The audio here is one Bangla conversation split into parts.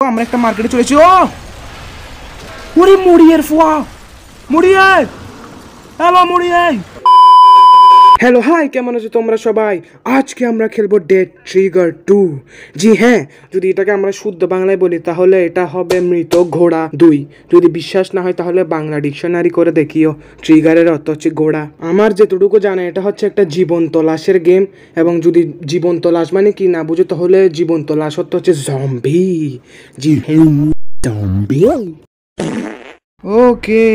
আমরা একটা মার্কেটে চলেছি ও ওরে মুড়িয়ের ফুয়া মুড়িয়ে হ্যালো মুড়িয়ে হ্যালো হাই কেমন আছো তোমরা সবাই? আজকে আমরা খেলব ডেড ট্রিগার টু জি হ্যাঁ যদি এটাকে আমরা শুদ্ধ বাংলায় বলি, তাহলে এটা হবে মৃত ঘোড়া দুই। যদি বিশ্বাস না হয়, তাহলে বাংলা ডিকশনারি করে দেখিও। ট্রিগারের অর্থ হচ্ছে ঘোড়া। আমার যেটুকু জানা, এটা হচ্ছে একটা জীবন্ত লাশের গেম এবং যদি জীবন্ত লাশ মানে কি না বুঝো, তাহলে জীবন্ত লাশ অর্থ হচ্ছে জম্বি জি জম্বি ওকে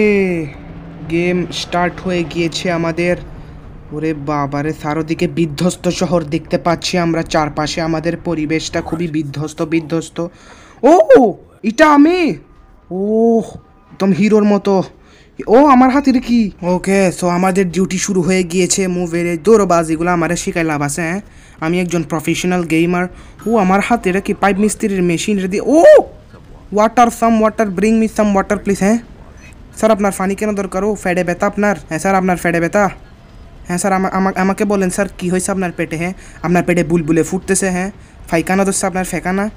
গেম স্টার্ট হয়ে গিয়েছে আমাদের। ওরে বাবারে, চারোদিকে বিধ্বস্ত শহর দেখতে পাচ্ছি আমরা। চারপাশে আমাদের পরিবেশটা খুবই বিধ্বস্ত বিধ্বস্ত। ও, এটা আমি! ও একদম হিরোর মতো। ও, আমার হাতের কি? ওকে সো আমাদের ডিউটি শুরু হয়ে গিয়েছে মুভের দৌড়বাজিগুলো আমার শিখাই লাভ আছে হ্যাঁ? আমি একজন প্রফেশনাল গেমার ও, আমার হাতের কি? পাইপ মিস্ত্রির মেশিন দিয়ে ও! Water some water bring me some water please হ্যাঁ? স্যার আপনার ফানি কেন দরকার? ও ফেডে ব্যথা আপনার? হ্যাঁ স্যার আপনার ফেডে ব্যথা? হ্যাঁ স্যার, আমা- আমা- আমাকে বলেন, স্যার, কী হয়েছে আপনার পেটে হ্যাঁ? আপনার পেটে বুলবুলে ফুটতেছে হ্যাঁ? ফাইকানা ধরছে আপনার ফেকানা?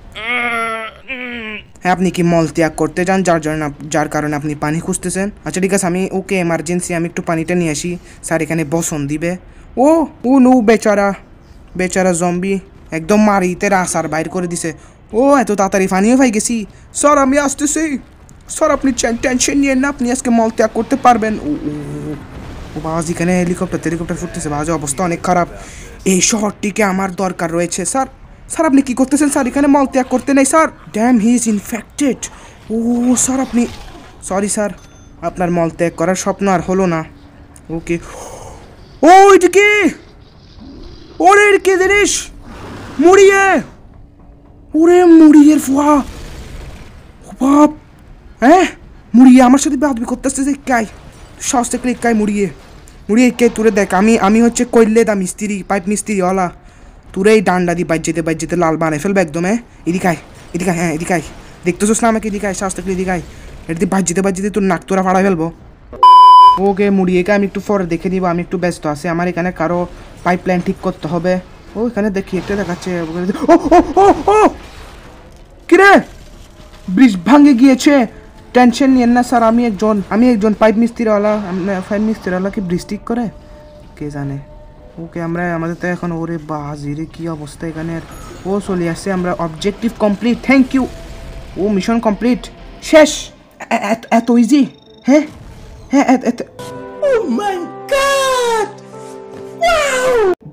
হ্যাঁ আপনি কি মল ত্যাগ করতে যান? যার জন্য যার কারণে আপনি পানি খুঁজতেছেন? আচ্ছা ঠিক আছে, আমি, ওকে এমার্জেন্সি আমি একটু পানিটা নিয়ে আসি। স্যার, এখানে বসন দিবে। ও ও নো বেচারা বেচারা জম্বি একদম মারিতে রাসার বাইর করে দিছে। ও, এত তাড়াতাড়ি পানিও পাই গেছি। স্যার, আমি আসতেছি। স্যার, আপনি টেনশন নিয়ে না, আপনি আজকে মল ত্যাগ করতে পারবেন। ও বাজ এখানে হেলিকপ্টার হেলিকপ্টার ফুটতেছে, বাজে অবস্থা অনেক খারাপ। এই শহরটিকে আমার দরকার রয়েছে, স্যার। স্যার, আপনি কি করতেছেন, স্যার? এখানে মল ত্যাগ করতে নেই, sir. Damn he is infected O, sir, আপনি সরি স্যার। আপনার মল ত্যাগ করার স্বপ্ন আর হলো না। ওকে। ও, এটা কি? ওরে কি জিনিস? মুড়িয়ে। ওরে মুড়িয়ের ফুয়া। বাপ। হ্যাঁ? মুড়িয়ে আমার সাথে বাদবি করতেছে যে, কাই? সাহস থেকে কাই, মুড়িয়ে। মুড়িয়ে কে তুরে দেখ, আমি আমি হচ্ছে কইলে দা মিস্ত্রি, পাইপ মিস্ত্রি ওলা তুরে এই ডান্ডা দি বাইর যেতে বাইর যেতে লাল বানাই ফেলবে একদম হ্যাঁ? এদিকায় এদিকায় হ্যাঁ এদিকায় দেখতেছোস না আমাকে? এদিকায় সাহস থেকে এদিকায় এটা দিয়ে যেতে বাইর যেতে তোর নাক তোরা ফাড়াই ফেলব। ওকে মুড়িয়েকে আমি একটু পরে দেখে নিব, আমি একটু ব্যস্ত আছি। আমার এখানে কারও পাইপ লাইন ঠিক করতে হবে। ও, এখানে দেখি একটা দেখাচ্ছে। কিরে? ব্রিজ ভাঙে গিয়েছে। টেনশন নিয়েন না, স্যার। আমি একজন আমি একজন পাইপ মিস্ত্রিওয়ালা পাইপ মিস্ত্রিওয়ালা কি ঠিক করে? কে জানে? ওকে আমরা, আমাদের তো এখন, ওরে বাজিরে কি অবস্থা এখানে? ও চলে আসছে, আমরা অবজেক্টিভ কমপ্লিট থ্যাংক ইউ ও মিশন কমপ্লিট শেষ। এত- ইজি হ্যাঁ? হ্যাঁ এত- এত।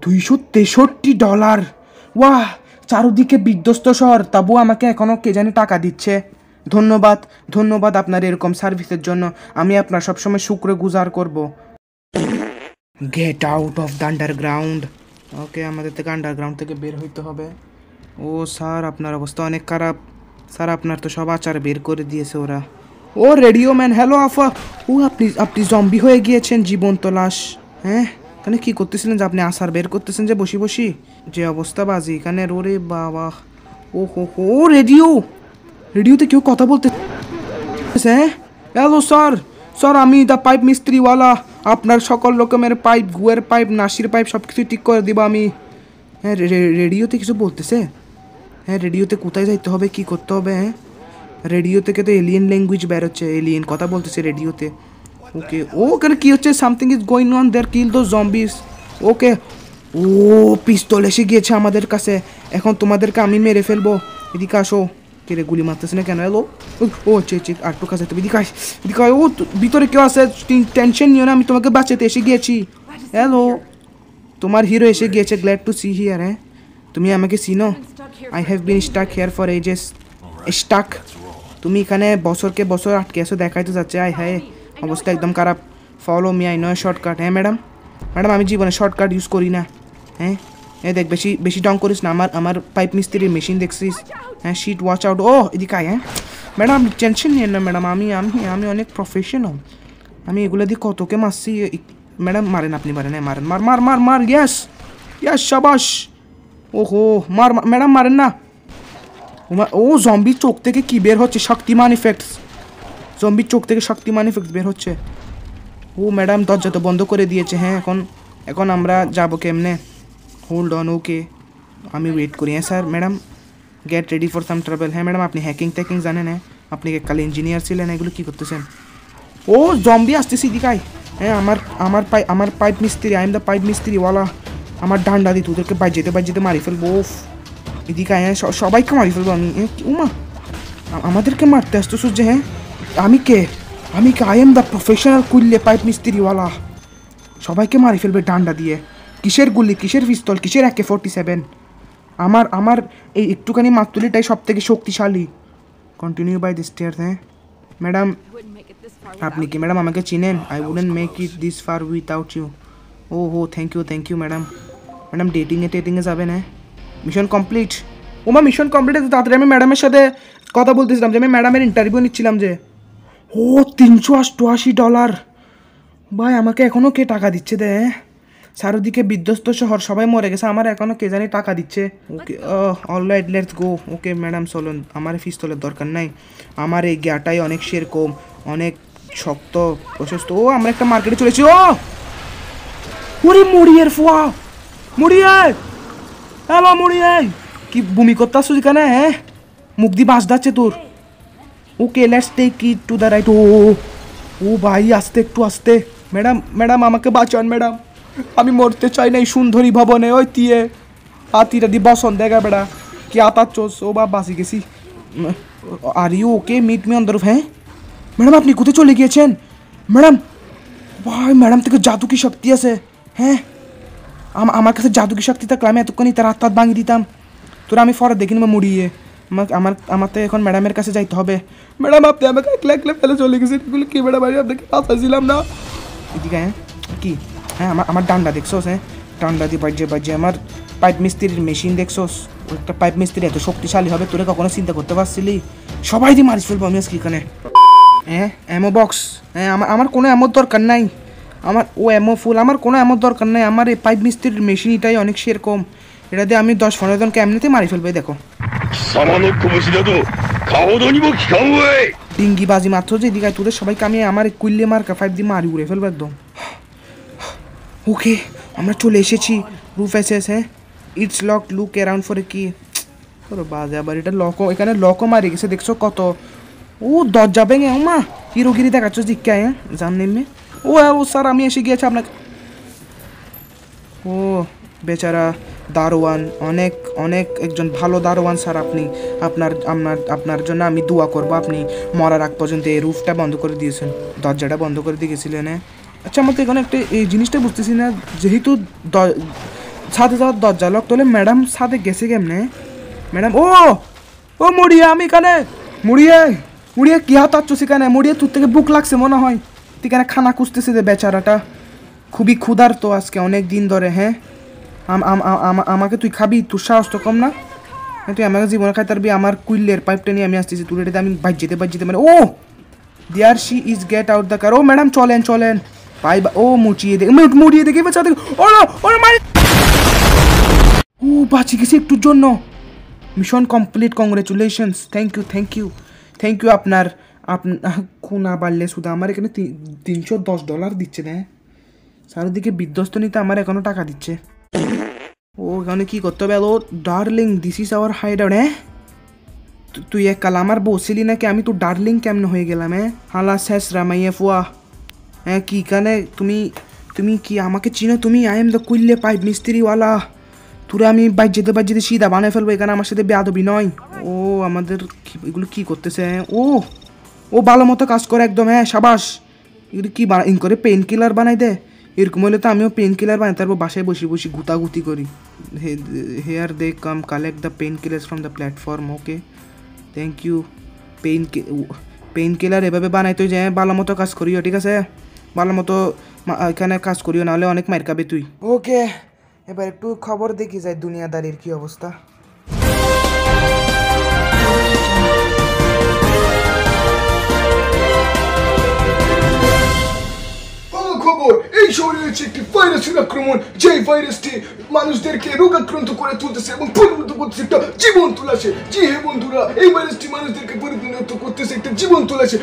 দুইশো তেষট্টি ডলার ওয়াহ চারদিকে বিধ্বস্ত শহর। তবু আমাকে এখনও কে জানি টাকা দিচ্ছে। ধন্যবাদ ধন্যবাদ আপনার এরকম সার্ভিসের জন্য। আমি আপনার সবসময় শুক্র গুজার করব। Get out of the underground okay আমাদের থেকে আন্ডারগ্রাউন্ড থেকে বের হইতে হবে। ও স্যার, আপনার অবস্থা অনেক খারাপ। স্যার, আপনার তো সব আচার বের করে দিয়েছে ওরা। ও রেডিও ম্যান হ্যালো আফা। ও, আপনি আপনি জম্বি হয়ে গিয়েছেন, জীবন্ত লাশ। হ্যাঁ? তাহলে কী করতেছিলেন যে আপনি আসার বের করতেছেন যে বসি বসি? যে অবস্থা বাজি এখানে ওরে বাবা। ও, হো হো রেডিও রেডিওতে কেউ কথা বলতে হ্যাঁ? হ্যালো স্যার স্যার আমি দ্য পাইপ মিস্ত্রিওয়ালা। আপনার সকল রকমের পাইপ গুয়ের পাইপ নাসির পাইপ সব কিছু ঠিক করে দিব আমি। হ্যাঁ রেডিওতে কিছু বলতেছে? হ্যাঁ রেডিওতে কোথায় যাইতে হবে, কি করতে হবে হ্যাঁ? রেডিও থেকে তো এলিয়েন ল্যাঙ্গুয়েজ বেরোচ্ছে এলিয়েন কথা বলতেছে রেডিওতে। ওকে ও ওখানে কী হচ্ছে? Something is going on there kill those zombies okay ও পিস্তল এসে গিয়েছে আমাদের কাছে। এখন তোমাদেরকে আমি মেরে ফেলব। এদিকে আসো। কে রে গুলি মারতেছে না কেন? এলো ও চে চে আর টু কাছে এদিকে আয় এদিকে ও ভিতরে কেউ আছে টেনশন নিও না, আমি তোমাকে বাঁচাতে এসে গিয়েছি। হ্যালো তোমার হিরো এসে গিয়েছে গ্ল্যাড টু সি হিয়ার হ্যাঁ? তুমি আমাকে চিনো? I have been stuck here for ages stuck তুমি এখানে বছরকে বছর আটকে আছো, দেখাইতে যাচ্ছে, আয় হ্যাঁ অবস্থা একদম খারাপ। Follow me I know shortcut হ্যাঁ ম্যাডাম ম্যাডাম আমি জীবনে শর্টকাট ইউজ করি না হ্যাঁ? এ দেখ, বেশি বেশি ডং করিস না। আমার আমার পাইপ মিস্ত্রির মেশিন দেখছিস? হ্যাঁ শিট ওয়াচ আউট ও, এদিকে আয় হ্যাঁ। ম্যাডাম টেনশন নিয়েন না, ম্যাডাম। আমি আমি আমি অনেক প্রফেশনাল আমি এগুলো দিয়ে কতকে মারছি? ম্যাডাম, মারেন আপনি, মারেন হ্যাঁ মারেন। মার মার মার মার ইয়াস ইয়াস শাবাশ ওহো, মার মার- ম্যাডাম, মারেন না। ও জম্বি চোখ থেকে কি বের হচ্ছে? শক্তিমান ইফেক্টস জম্বির চোখ থেকে শক্তিমান ইফেক্টস বের হচ্ছে। ও, ম্যাডাম, দরজা তো বন্ধ করে দিয়েছে হ্যাঁ এখন এখন আমরা যাব কেমনে? হোল্ড অন ওকে আমি ওয়েট করি হ্যাঁ sir madam get ready for some travel হ্যাঁ ম্যাডাম আপনি হ্যাকিং ট্যাকিং জানেন হ্যাঁ আপনি কাল ইঞ্জিনিয়ার ছিলেন এগুলো কী করতেছেন ও জম্বি আসতেছি দিকাই হ্যাঁ আমার আমার পাই আমার পাইপ মিস্ত্রি আই এম দ্য পাইপ মিস্ত্রি ওয়ালা আমার ডান্ডা দি তোদেরকে বাজ্যেতে বাজ্যেতে মারি ফেলব ওফ এদিকে হ্যাঁ সবাইকে মারি ফেলব আমি উমা আমাদেরকে মারতে আসতো সূর্য হ্যাঁ আমি কে আমি কে আই এম দ্য প্রফেশনাল কুল্লে পাইপ মিস্ত্রিওয়ালা সবাইকে মারি ফেলবে ডান্ডা দিয়ে কিসের গুলি? কিসের পিস্তল কিসের একে ফোরটি সেভেন আমার আমার এই একটুখানি মাতুলিটাই সব থেকে শক্তিশালী। কন্টিনিউ বাই দিস স্টেয়ার হ্যাঁ? ম্যাডাম আপনি কি ম্যাডাম আমাকে চিনেন? I wouldn't make it this far without you ও হো thank you thank you madam madam ডেটিংয়ে টেটিংয়ে যাবেন হ্যাঁ? মিশন কমপ্লিট ও মা মিশন কমপ্লিট আছে তাড়াতাড়ি আমি ম্যাডামের সাথে কথা বলতেছিলাম যে, আমি ম্যাডামের ইন্টারভিউ নিচ্ছিলাম যে, ও, তিনশো অষ্টআশি ডলার ভাই, আমাকে এখনও কে টাকা দিচ্ছে দে হ্যাঁ? চারদিকে বিধ্বস্ত শহর, সবাই মরে গেছে। আমার এখনও কে জানি টাকা দিচ্ছে। Okay all right let's go okay madam চলুন। আমার পিস্তলের দরকার নাই। আমার এই জ্ঞাটাই অনেক সেরকম অনেক শক্ত, প্রশস্ত। ও, আমরা একটা মার্কেটে চলেছি। ও! ওরে মুড়িয়ের ফোয়া! মুড়িয়ে হ্যালো মুড়িয়ে কি ভূমি করতে আসছো এখানে হ্যাঁ? মুখ দিয়ে বাস যাচ্ছে তোর। Okay let's take it to the right ও ও ভাই, আস্তে, একটু আস্তে। ম্যাডাম ম্যাডাম আমাকে বাঁচান ম্যাডাম আমি মরতে চাই না এই সুন্দরী ভবনে, ওই তিয়ে। হাতিটা দি বসন দেখা বেড়া। কি আতার চোস, ও বা বাসি গেছি। Are you okay meet me on the হ্যাঁ? ম্যাডাম, আপনি কোথায় চলে গিয়েছেন? ম্যাডাম, ভাই, ম্যাডাম থেকে জাদু কি শক্তি আছে হ্যাঁ? আম- আমার কাছে জাদু কি শক্তি থাকলে আমি এতক্ষণই তার হাত ভাঙিয়ে দিতাম। তোরা আমি ফরে দেখিনি বা মুড়িয়ে। আমার আমার আমার তো এখন ম্যাডামের কাছে যাইতে হবে। ম্যাডাম, আপনি আমাকে একলা একলা ফেলে চলে গেছেন। এগুলো কি ম্যাডাম, আমি আপনাকে পাঠাছিলাম না? এদিকে হ্যাঁ? কি? হ্যাঁ আমার আমার ডান্ডা দেখছোস হ্যাঁ। ডান্ডা দিয়ে বাজে বাজে আমার পাইপ মিস্ত্রির মেশিন দেখছোস একটা পাইপ মিস্ত্রি এত শক্তিশালী হবে তোরে কখনো চিন্তা করতে পারছিলি? সবাই দিয়ে মারি ফেলব আমি আজকে এখানে। হ্যাঁ অ্যামো বক্স হ্যাঁ আমার আমার কোনো অ্যামোর দরকার নাই। আমার ও অ্যামো ফুল আমার কোনো অ্যামোর দরকার নাই। আমার এই পাইপ মিস্ত্রির মেশিন এটাই অনেক সেরকম। এটা দিয়ে আমি দশ পনেরো জনকে এমনিতেই মারি ফেলব দেখো। ডিঙ্গি বাজি মাত্র যে এদিকে তোদের সবাইকে আমি আমার কুইল্লে মার্কা ফাইভ দিয়ে মারি উড়ে ফেলব একদম। ওকে আমরা চলে এসেছি রুফ এসেস হ্যাঁ? It's lock look around for কি ওরে বাজে আবার, এটা লকও এখানে লকও মারি গেছে, দেখছ কত? ও, দরজা ভেঙে ও মা হিরোগিরি দেখাচ্ছ দিকে হ্যাঁ জান নেমে ও ও, স্যার, আমি এসে গিয়েছি আপনাকে। ও, বেচারা দারোয়ান, অনেক অনেক একজন ভালো দারোয়ান, স্যার, আপনি, আপনার আপনার আপনার জন্য আমি দোয়া করব, আপনি মরার আগ পর্যন্ত এই রুফটা বন্ধ করে দিয়েছেন, দরজাটা বন্ধ করে দিয়ে গেছিলেন হ্যাঁ? আচ্ছা আমার তো এখানে একটা এই জিনিসটা বুঝতেছি না যেহেতু ছাদে যাওয়ার দরজা লক তাহলে ম্যাডাম ছাদে গেছে কেমনে? ম্যাডাম ও ও মুড়িয়া আমি এখানে মুড়িয়ে মুড়িয়ে কি হাত আচ্ছ সেখানে? মুড়িয়ে তোর থেকে বুক লাগছে মনে হয়। এখানে খানা খুঁজতেছে যে বেচারাটা? খুবই ক্ষুধার্ত আজকে অনেক দিন ধরে হ্যাঁ? আম- আম- আম- আম- আমাকে তুই খাবি? তোর সাহস তো কম না? হ্যাঁ, তুই আমাকে জীবনে খাই তারবি আমার কুইলের পাইপটা নিয়ে আমি আসতেছি তুই এটাতে আমি বাইর যেতে বাইর যেতে মানে ও there she is get out the car O madam চলেন চলেন। পাই বা- ও মুচিয়ে দেখে মুড়িয়ে দেখে বেচা দেখে ও না ও না, মারি ও বাঁচি গেছি একটুর জন্য। Mission complete congratulations thank you thank you thank you আপনার খুনা বাড়লে শুধু আমার এখানে তিনশো দশ ডলার দিচ্ছে না। চারিদিকে বিধ্বস্ত নিতে আমার এখনও টাকা দিচ্ছে। ও এখানে কি করতে হবে? ও darling this is our hide হ্যাঁ? তুই এক কাল আমার বসিলি নাকি? আমি তো ডার্লিং কেমন হয়ে গেলাম হ্যাঁ? হালা শেষ রামাইয়া ফুয়া। কি কানে? তুমি তুমি কি আমাকে চিনো? তুমি আই এম দ্য কুইল্লে পাইপ, মিস্ত্রিওয়ালা। তোরা আমি বাইর যেতে বাইর যেতে সিধা বানিয়ে ফেলব, এখানে আমার সাথে বেয়াদবি নয়। ও, আমাদের এগুলো কি করতেছে হ্যাঁ? ও ও ভালো মতো কাজ করে একদম হ্যাঁ সাবাস। এগুলো কি ইন করে পেন কিলার বানাই দে। এরকম হলে তো আমিও পেন কিলার বানাই, তারপর বাসায় বসে বসে গুতাগুতি করি। Hey here they come collect the painkiller from the platform okay thank you pain painkiller এভাবে বানাই তুই যে ভালো মতো কাজ করিও, ঠিক আছে? ভালো মতো এখানে কাজ করিও, নাহলে অনেক মার খাবে তুই। ওকে, এবার একটু খবর দেখি যায় দুনিয়াদারির কি অবস্থা। খবর এই শহরে হয়েছে একটি ভাইরাসের আক্রমণ। যেই ভাইরাসটি মানুষদেরকে রোগাক্রান্ত করে তুলতেছে এবং পরিণত করতেছে একটা জীবন তুলাছে জি হে বন্ধুরা, এই ভাইরাসটি মানুষদেরকে পরিণত করতেছে একটা জীবন তুলাছে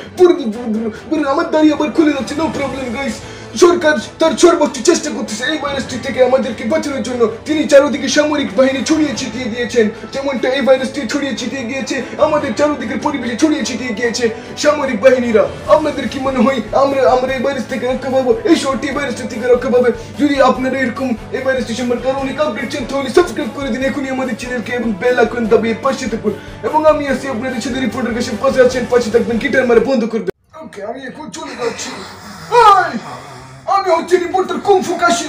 আমার দাঁড়িয়ে আবার খুলে যাচ্ছে নো প্রবলেম গাইস সরকার তার সর্বোচ্চ চেষ্টা করতেছে এই ভাইরাসটি থেকে আমাদেরকে বাঁচানোর জন্য। তিনি চারদিকে সামরিক বাহিনী ছড়িয়ে ছিটিয়ে দিয়েছেন। যেমনটা এই ভাইরাসটি ছড়িয়ে ছিটিয়ে গিয়েছে, আমাদের চারদিকের পরিবেশে ছড়িয়ে ছিটিয়ে গিয়েছে সামরিক বাহিনীরা। আপনাদের কি মনে হয়, আমরা আমরা এই ভাইরাস থেকে রক্ষা পাবো? এই শহরটি এই ভাইরাস থেকে রক্ষা পাবে? যদি আপনারা এরকম এই ভাইরাসটি সম্পর্কে আরও অনেক আপডেট চান, তাহলে সাবস্ক্রাইব করে দিন। এখনই আমাদের চ্যানেলকে এবং বেল আইকন দাবিয়ে পাশে থাকুন। এবং আমি আছি আপনাদের সাথে রিপোর্টার কাছে পাশে আছেন, পাশে থাকবেন গিটার মারে বন্ধ করবেন ওকে আমি এখন চলে যাচ্ছি। এই, আমি হচ্ছে রিপোর্টার কুমফু কাশি